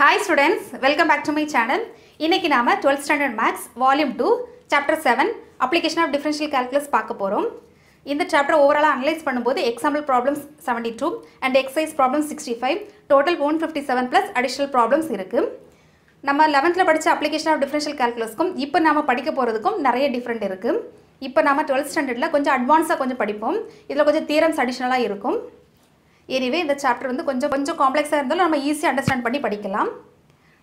Hi students welcome back to my channel இன்றைக்கி நாம் twelfth standard maths volume two chapter seven application of differential calculus பார்க்க போகிறோம் இந்த chapter ஓவராலாக analyse பண்ணும்போது example problems seventy two and exercise problem sixty five total one fifty seven plus additional problems இருக்குது நம்ம லெவன்த்தில் படித்த அப்ளிகேஷன் ஆஃப் டிஃபரன்ஷியல் கால்குலஸ்க்கும் இப்போ நாம் படிக்க போகிறதுக்கும் நிறைய டிஃப்ரெண்ட் இருக்குது இப்போ நம்ம டுவெல்த் ஸ்டாண்டர்டில் கொஞ்சம் அட்வான்ஸாக கொஞ்சம் படிப்போம். இதில் கொஞ்சம் தீரம்ஸ் அடிஷ்னலாக இருக்கும். எனிவே இந்த சாப்டர் வந்து கொஞ்சம் கொஞ்சம் காம்ப்ளெக்ஸாக இருந்தாலும் நம்ம ஈஸியாக அண்டர்ஸ்டாண்ட் பண்ணி படிக்கலாம்.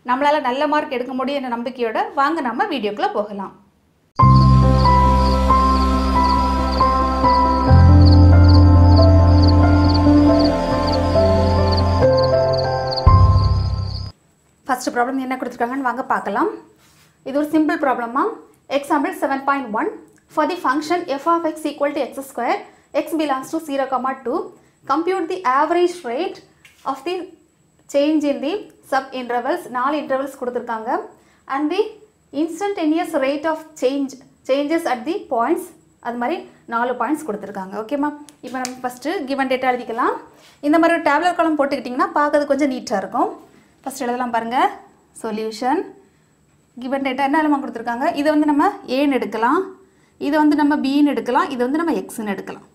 நம்மளால் நல்ல மார்க் எடுக்க முடியும் என்ற நம்பிக்கையோட வாங்க நம்ம வீடியோக்குள்ளே போகலாம். ஃபஸ்ட்டு ப்ராப்ளம் என்ன கொடுத்துருக்காங்கன்னு வாங்க பார்க்கலாம். இது ஒரு சிம்பிள் ப்ராப்ளமா example seven point one for the function f of x equal to x square x belongs to zero comma to compute the average rate of the change in the sub intervals நாலு intervals கொடுத்துருக்காங்க. And the instantaneous rate of change changes at the points அது மாதிரி நாலு points கொடுத்துருக்காங்க. ஓகேம்மா இப்போ நம்ம first given data எழுதிக்கலாம். இந்த மாதிரி ஒரு டேப்லெட் காலம் போட்டுக்கிட்டிங்கன்னா பார்க்கறது கொஞ்சம் நீட்டாக இருக்கும். ஃபஸ்ட் எழுதலாம் பாருங்கள் சொல்யூஷன் கிவன் டேட்டா என்ன எல்லாம் கொடுத்துருக்காங்க? இதை வந்து நம்ம ஏன்னு எடுக்கலாம். இதை வந்து நம்ம பின்னு எடுக்கலாம். இதை வந்து நம்ம எக்ஸ்ன்னு எடுக்கலாம்.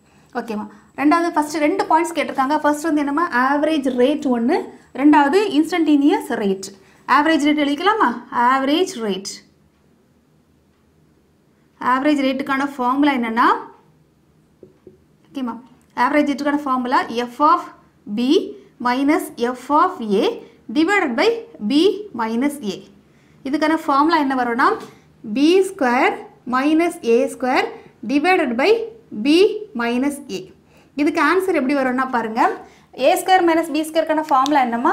ஓகேம்மா ரெண்டாவது ஃபஸ்ட்டு ரெண்டு பாயிண்ட்ஸ் கேட்டிருக்காங்க. ஃபர்ஸ்ட் வந்து என்னமா ஆவரேஜ் ரேட் ஒன்று ரெண்டாவது இன்ஸ்டன்டீனியஸ் ரேட் ஆவரேஜ் ரேட் எழுதிக்கலாமா? ஆவரேஜ் ரேட் ஆவரேஜ் ரேட்டுக்கான ஃபார்முலா என்னென்னா? ஓகேம்மா average ரேட்டுக்கான formula f of b minus f of a divided by b minus a இதுக்கான ஃபார்முலா என்ன வரும்னா b square minus a square divided by b minus a இதுக்கு answer எப்படி வரும்னா பாருங்கள் ஏ ஸ்கொயர் மைனஸ் பி ஸ்கொயருக்கான ஃபார்முலா என்னம்மா?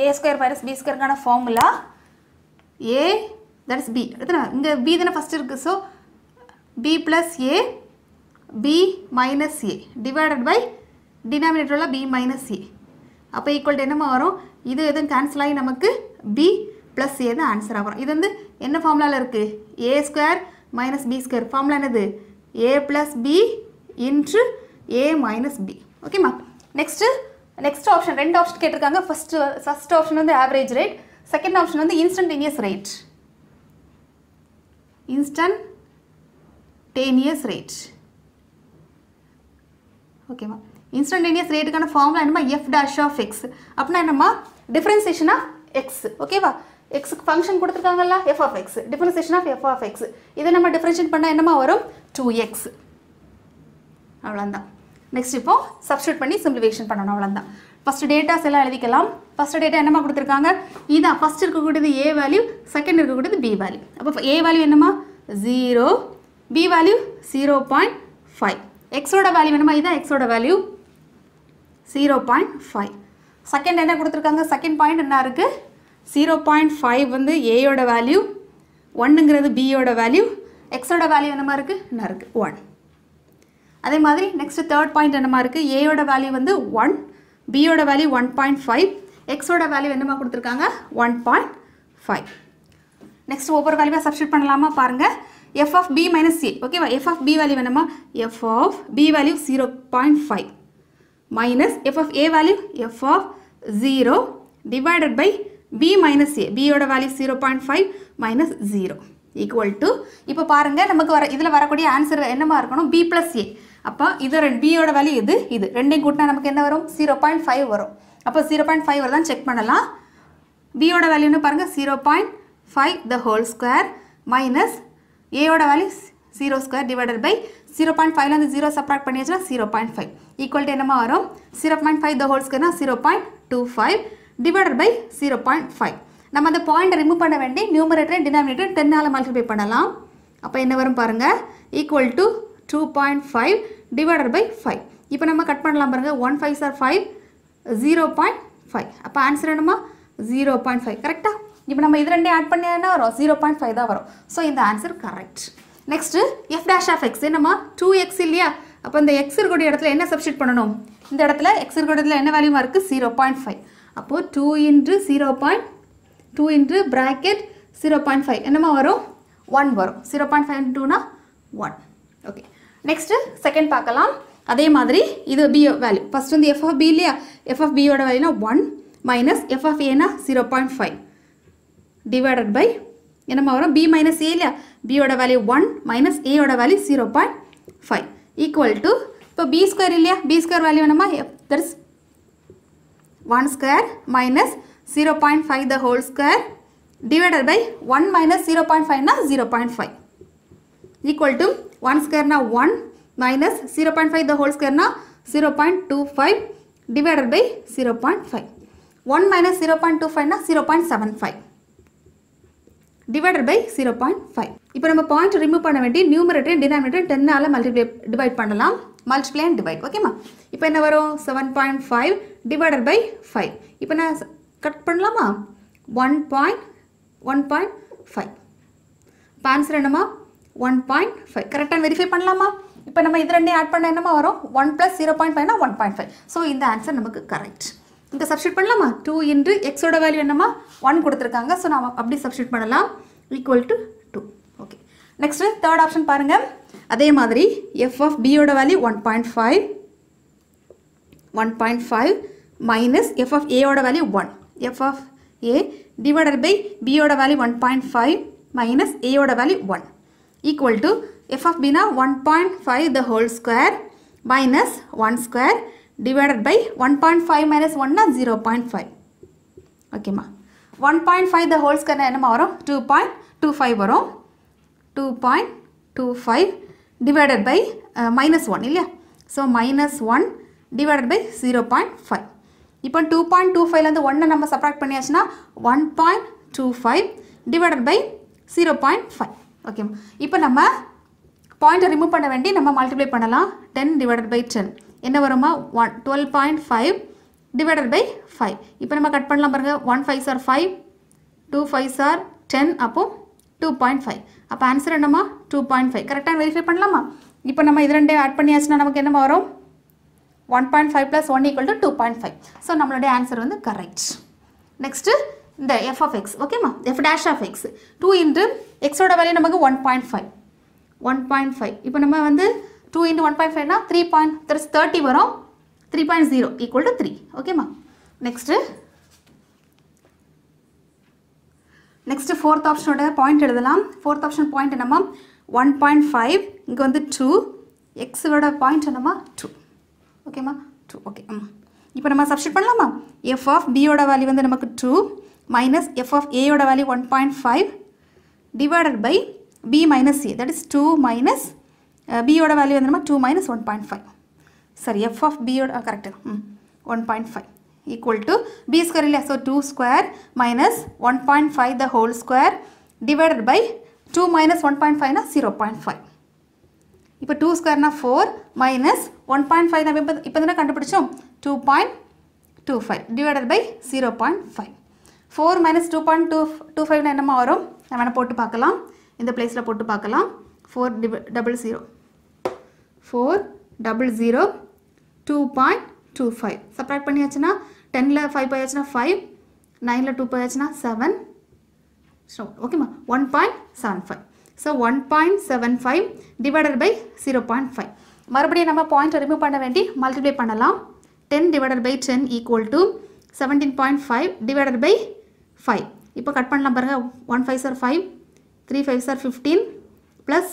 A square minus b ஸ்கொயருக்கான formula a that is b எத்தனை இங்கே பி தானே ஃபஸ்ட் இருக்குது so b plus a b minus a divided by டினாமினேட்டரில் பி மைனஸ் ஏ அப்போ ஈக்குவல் என்னம்மா வரும்? இது எதுவும் கேன்சல் ஆகி நமக்கு பி ப்ளஸ் ஏ தான் ஆன்சராக வரும். இது வந்து என்ன ஃபார்முலாவில் இருக்குது a square minus b square formula என்னது? A plus b into a minus b ஓகேம்மா நெக்ஸ்ட்டு நெக்ஸ்ட் ஆப்ஷன் ரெண்டு ஆப்ஷன் கேட்டிருக்காங்க. ஃபஸ்ட்டு ஃபஸ்ட் ஆப்ஷன் வந்து ஆவரேஜ் ரேட் செகண்ட் ஆப்ஷன் வந்து இன்ஸ்டன்டேனியஸ் ரேட் இன்ஸ்டன்டேனியஸ் ரேட் ஓகேவா இன்ஸ்டன்டேனியஸ் ரேட்டுக்கான ஃபார்முலா என்னமா எஃப் டேஷ் ஆஃப் எக்ஸ் அப்படின்னா என்னம்மா? டிஃப்ரென்சேஷன் ஆஃப் எக்ஸ் ஓகேவா எக்ஸுக்கு function கொடுத்துருக்காங்கல்ல f of x differentiation of f of x இதை நம்ம டிஃப்ரென்ஷியேட் பண்ணால் என்னமா வரும்? டூ எக்ஸ் அவ்வளோதான் நெக்ஸ்ட் இப்போ சப்ஸ்டியூட் பண்ணி சிம்பிளிஃபிகேஷன் பண்ணணும் அவ்வளோதான் ஃபஸ்ட்டு டேட்டாஸ் எல்லாம் எழுதிக்கலாம். ஃபஸ்ட்டு டேட்டா என்னமா கொடுத்துருக்காங்க? இதான் ஃபஸ்ட் இருக்கக்கூடியது ஏ வேல்யூ செகண்ட் இருக்கக்கூடியது பி வேல்யூ அப்போ ஏ வேல்யூ என்னமா zero b value zero point five எக்ஸோட வேல்யூ என்னமா இதான் எக்ஸோட value zero point five second என்ன கொடுத்துருக்காங்க? செகண்ட் பாயிண்ட் என்ன இருக்குது ஜீரோ பாயிண்ட் ஃபைவ் வந்து ஏயோட வேல்யூ ஒன்றுங்கிறது பியோட வேல்யூ எக்ஸோட வேல்யூ என்னமா இருக்குது என்ன இருக்குது ஒன் அதே மாதிரி நெக்ஸ்ட் தேர்ட் பாயிண்ட் என்னமா இருக்குது ஏயோட வேல்யூ வந்து ஒன் பியோட வேல்யூ ஒன் பாயிண்ட் ஃபைவ் எக்ஸோட வேல்யூ என்னமா கொடுத்துருக்காங்க? ஒன் பாயிண்ட் ஃபைவ் நெக்ஸ்ட் ஒவ்வொரு வேல்யூவாக சப்ஸ்டியூட் பண்ணலாமா? பாருங்கள் f of b minus a ஓகேவா எஃப் ஆஃப் பி வேல்யூ என்னமா f of b value zero point five minus f of a value f of zero divided by b minus a பியோட value zero point five minus zero equal to இப்போ பாருங்கள் நமக்கு வர இதில் வரக்கூடிய answer என்னமா இருக்கணும்? பி ப்ளஸ் ஏ அப்போ இது ரெண்டு பியோட வேல்யூ இது இது. ரெண்டையும் கூட்டினா நமக்கு என்ன வரும்? ஜீரோ பாயிண்ட் ஃபைவ் வரும். அப்போ ஜீரோ பாயிண்ட் ஃபைவ் வருதான் செக் பண்ணலாம். பியோட வேல்யூன்னு பாருங்கள் zero point five the whole square minus ஏயோட value zero square divided by zero point ஃபைவ்லேருந்து ஜீரோ சப்ராக்ட் பண்ணியாச்சுன்னா ஜீரோ பாயிண்ட் ஃபைவ் ஈக்குவல் என்னமா வரும்? Zero point five the whole ஸ்கொயர்னா zero point two five divided by zero point five நம்ம அந்த பாயிண்ட்டை remove பண்ண வேண்டிய numerator denominator டென்னால் மல்டிப்ளை பண்ணலாம். அப்போ என்ன வரும் பாருங்கள் equal to two point five divided by five இப்போ நம்ம கட் பண்ணலாம் பாருங்கள் one five are five zero point five அப்போ ஆன்சர் என்னமா ஜீரோ பாயிண்ட் ஃபைவ் கரெக்டாக இப்போ நம்ம இது ரெண்டே ஆட் பண்ணி என்ன வரும்? ஜீரோ பாயிண்ட் ஃபைவ் தான் வரும். ஸோ இந்த answer correct next f dash of x என்னம்மா? டூ எக்ஸ் இல்லையா? அப்போ இந்த எக்ஸ் இருக்கக்கூடிய இடத்துல என்ன சப்ஸ்டியூட் பண்ணணும்? இந்த இடத்துல எக்ஸ் இருக்கக்கூடிய இடத்துல என்ன வேல்யூமா இருக்குது ஜீரோ பாயிண்ட் ஃபைவ் அப்போது two into zero point two into bracket zero point five என்னம்மா வரும்? ஒன் வரும். ஜீரோ பாயிண்ட் ஃபைவ் டூனா ஒன் ஓகே நெக்ஸ்ட்டு செகண்ட் பார்க்கலாம். அதே மாதிரி இது பி வேல்யூ ஃபஸ்ட் வந்து எஃப்எஃப் பி இல்லையா? எஃப்எஃப் பியோட வேல்யூனா ஒன் மைனஸ் எஃப்எஃப் ஏனா zero point five divided by என்னம்மா வரும்? பி மைனஸ் ஏ இல்லையா? பியோட value one minus ஏயோட value zero point five equal to இப்போ பி ஸ்கொயர் இல்லையா? பி ஸ்கொயர் வேல்யூ என்னம்மா? That's one square minus zero point five the whole square divided by one minus zero point ஃபைவ்னா zero point five equal to one square one minus zero point five the whole na zero point two five divided by zero point five one minus zero point two ஃபைவ்னா zero point seven five divided by zero point five இப்போ நம்ம point remove பண்ண வேண்டிய numerator denominator டென்னால் multiply divide பண்ணலாம். Multiply and divide ஓகேம்மா இப்போ என்ன வரும்? Seven point five divided by five இப்போ நான் கட் பண்ணலாமா? One point one point five இப்போ ஆன்சர் என்னம்மா? ஒன் பாயிண்ட் ஃபைவ் கரெக்டாக வெரிஃபை பண்ணலாமா? இப்போ நம்ம இது ரெண்டையும் ஆட் பண்ண என்னமா வரும்? ஒன் ப்ளஸ் ஜீரோ பாயிண்ட் ஃபைவ்னா ஒன் பாயிண்ட் ஃபைவ் ஸோ இந்த ஆன்சர் நமக்கு கரெக்ட் இங்கே சப்ஸ்டியூட் பண்ணலாமா? டூ இன்ட்டு எக்ஸோட வேல்யூ என்னமா ஒன் கொடுத்துருக்காங்க. ஸோ நாம் அப்படி சப்ஸ்டியூட் பண்ணலாம். Equal to two okay next third option பாருங்கள் அதே மாதிரி எஃப் ஆஃப் பியோட value one point five one point five minus f of ஏயோட value one f of a divided by பியோட value one point five minus ஏயோட value one equal to f of b one point five the whole square minus one square by by one point five minus ஒன்னா zero point five ஓகேம்மா one point five the whole square என்னமா வரும் two point two five வரும் two point two five divided by minus one இல்லையா so minus one divided by zero point five இப்போ two point two ஃபைவ்லேருந்து ஒன்னை நம்ம subtract பண்ணியாச்சுன்னா one point two five divided by zero point five okay இப்போ நம்ம பாயிண்ட்டை ரிமூவ் பண்ண வேண்டி நம்ம மல்டிப்ளை பண்ணலாம். டென் டிவைடட் பை டென் என்ன வருமா one twelve point five divided by five இப்போ நம்ம கட் பண்ணலாம் பாருங்கள் one five are five two five are ten அப்போ டூ பாயிண்ட் ஃபைவ் அப்போ ஆன்சர் என்னம்மா? டூ பாயிண்ட் ஃபைவ் கரெக்டாக வெரிஃபை பண்ணலாமா? இப்போ நம்ம இது ரெண்டே ஆட் பண்ணியாச்சுன்னா நமக்கு என்னமா வரும்? One point five plus one equal to two point five so நம்மளுடைய ஆன்சர் வந்து கரெக்ட் நெக்ஸ்ட்டு இந்த எஃப் ஆஃப் எக்ஸ் ஓகேம்மா f dash of x two into எக்ஸோட வேல்யூ நமக்கு one point five one point five இப்போ நம்ம வந்து டூ இன்ட்டு ஒன் பாயிண்ட் ஃபைவ்னா த்ரீ பாயிண்ட் த்ரிஸ் தேர்ட்டி வரும். Three point zero equal to three ஓகேம்மா நெக்ஸ்ட்டு நெக்ஸ்ட்டு ஃபோர்த் ஆப்ஷனோட பாயிண்ட் எழுதலாம். ஃபோர்த் ஆப்ஷன் பாயிண்ட் என்னம்மா? ஒன் பாயிண்ட் ஃபைவ் இங்கே வந்து டூ எக்ஸோட பாயிண்ட் என்னம்மா? டூ ஓகேம்மா டூ ஓகே ம் இப்போ நம்ம சப்ஸ்டியூட் பண்ணலாமா? எஃப் ஆஃப் பியோட வேல்யூ வந்து நமக்கு two minus f of a ஓட value one point five divided by b minus a that is two minus பியோட வேல்யூ வந்து two minus one point five sorry f of பியோட correct ம் one point five equal to b square இல்லையா? So 2 square minus 1.5 the whole square divided by 2 minus 1.5 நா 0.5 இப்போ 2 square நா 4 minus 1.5 நாம் இப்பது நான் கண்டுபிடிச்சும்? 2.25 divided by 0.5 four minus two point two two ஃபைவ்னா என்னமா வரும்? நம்ம வேணால் போட்டு பார்க்கலாம். இந்த பிளேஸில் போட்டு பார்க்கலாம். Four double zero four double zero two point two five subtract பண்ணியாச்சுன்னா டெனில் ஃபைவ் போயாச்சுன்னா ஃபைவ் நைனில் டூ போயாச்சுன்னா செவன் ஸோ ஓகேம்மா one point seven five so one point seven five divided by zero point five மறுபடியும் நம்ம பாயிண்ட் ரிமூவ் பண்ண வேண்டி மல்டிப்ளை பண்ணலாம். Ten divided by ten equal to seventeen point five divided by five இப்போ cut பண்ணலாம் பாருங்கள் one five are five three five are fifteen plus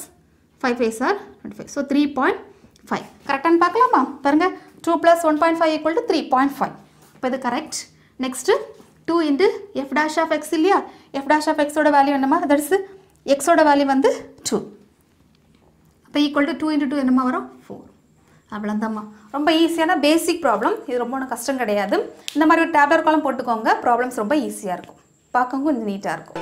five five are twenty five so three point five கரெக்டானு பார்க்கலாமா? பாருங்கள் two plus one point five equal to three point five இப்போ இது correct next two into f dash of x இல்லையா? F dash of எக்ஸோட value என்னமா that's எக்ஸோட value வந்து two அப்போ equal to two into two என்னமா வரும்? ஃபோர் அவ்வளோதாம்மா ரொம்ப ஈஸியான பேசிக் ப்ராப்ளம் இது ரொம்ப ஒன்றும் கஷ்டம் கிடையாது. இந்த மாதிரி ஒரு டேப்லெட் காலம் போட்டுக்கோங்க. ப்ராப்ளம்ஸ் ரொம்ப ஈஸியாக இருக்கும். பார்க்கவும் கொஞ்சம் நீட்டாக இருக்கும்.